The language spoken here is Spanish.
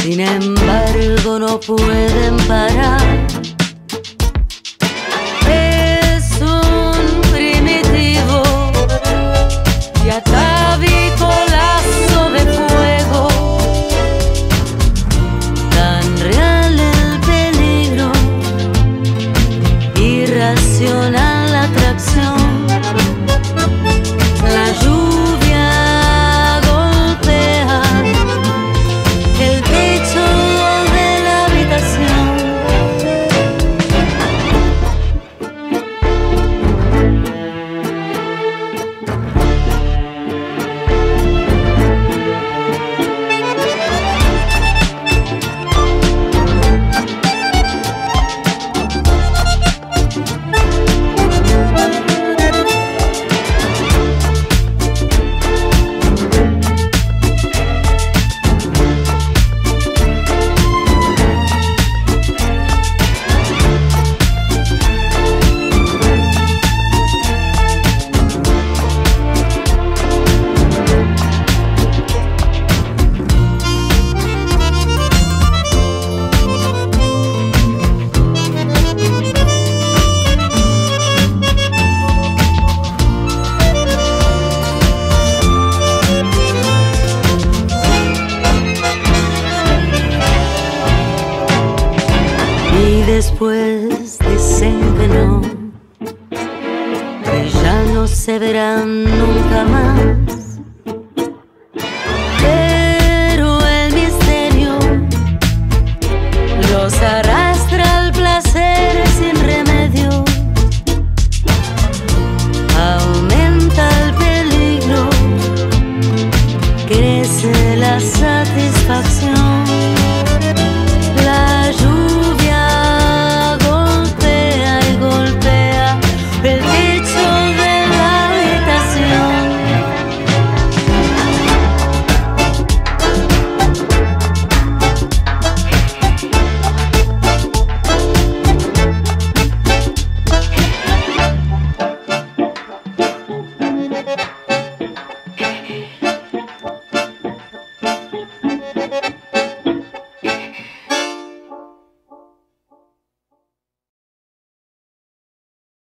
Sin embargo, no pueden parar. Después dicen que no, que ya no se verán nunca más.